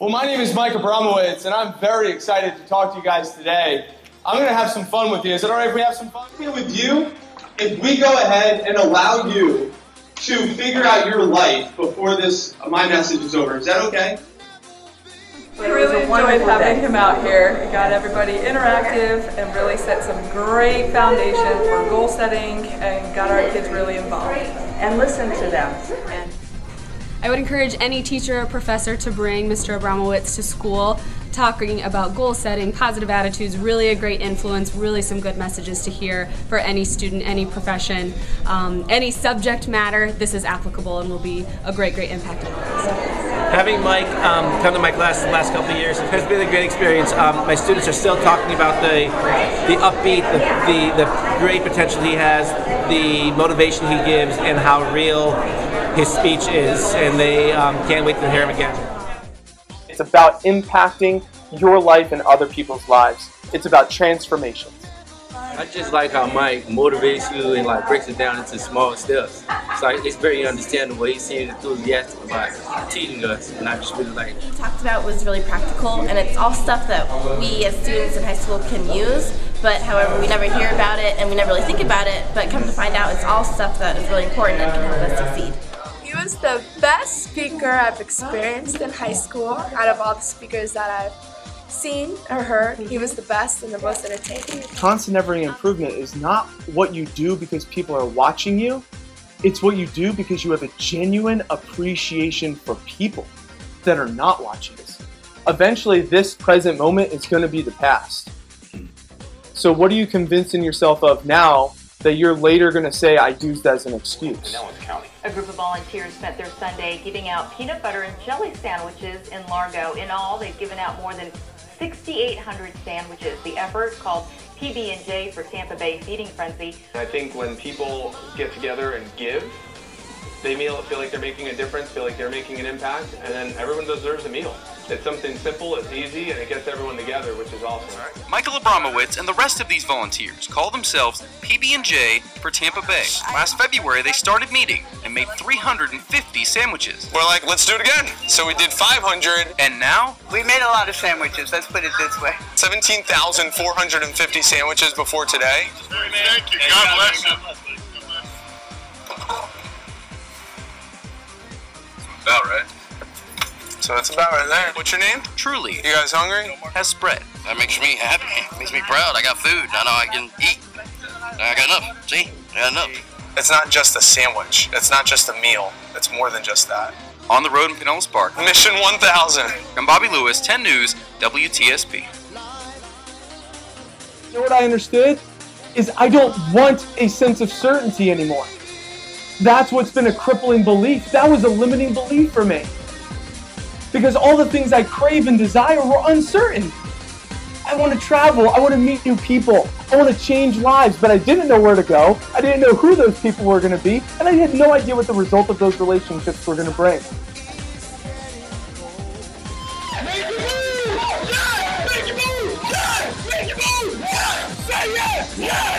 Well, my name is Mike Abramowitz, and I'm very excited to talk to you guys today. I'm going to have some fun with you. Is it all right if we have some fun here with you? If we go ahead and allow you to figure out your life before this, my message is over. Is that okay? We really enjoyed having him out here. It got everybody interactive and really set some great foundation for goal setting and got our kids really involved. And listen to them. And I would encourage any teacher or professor to bring Mr. Abramowitz to school talking about goal setting, positive attitudes, really a great influence, really some good messages to hear for any student, any profession, um, any subject matter. This is applicable and will be a great, great impact on. Having Mike um, come to my class the last couple of years has been a great experience. Um, my students are still talking about the the upbeat, the, the, the great potential he has, the motivation he gives, and how real his speech is, and they um, can't wait to hear him again. It's about impacting your life and other people's lives. It's about transformation. I just like how Mike motivates you and like breaks it down into small steps. It's like it's very understandable. He seems enthusiastic about teaching us, and I just really like. It. He talked about was really practical, and it's all stuff that we as students in high school can use. But however, we never hear about it, and we never really think about it. But come to find out, it's all stuff that is really important and can help us succeed. He was the best speaker I've experienced in high school out of all the speakers that I've seen or heard. He was the best and the most entertaining. Constant ever improvement is not what you do because people are watching you. It's what you do because you have a genuine appreciation for people that are not watching us. Eventually, this present moment is going to be the past. So, what are you convincing yourself of now that you're later going to say, I used as an excuse? A group of volunteers spent their Sunday giving out peanut butter and jelly sandwiches in Largo. In all, they've given out more than 6,800 sandwiches. The effort, called PB&J for Tampa Bay Feeding Frenzy. I think when people get together and give, they feel like they're making a difference, feel like they're making an impact, and then everyone deserves a meal. It's something simple, it's easy, and it gets everyone together, which is awesome. Michael Abramowitz and the rest of these volunteers call themselves PB&J for Tampa Bay. Last February, they started meeting and made 350 sandwiches. We're like, let's do it again. So we did 500. And now? We made a lot of sandwiches, let's put it this way. 17,450 sandwiches before today. Thank you, God bless you. About right. So that's about right there. What's your name? Truly. You guys hungry? Has spread. That makes me happy. Makes me proud. I got food. I know I can eat. I got enough. See? I got enough. It's not just a sandwich. It's not just a meal. It's more than just that. On the road in Pinellas Park. Mission 1000. I'm Bobby Lewis, 10 News, WTSP. You know what I understood? Is I don't want a sense of certainty anymore. That's what's been a crippling belief. That was a limiting belief for me. Because all the things I crave and desire were uncertain. I want to travel. I want to meet new people. I want to change lives, but I didn't know where to go. I didn't know who those people were going to be, and I had no idea what the result of those relationships were going to bring. Yes! Yes! Yes!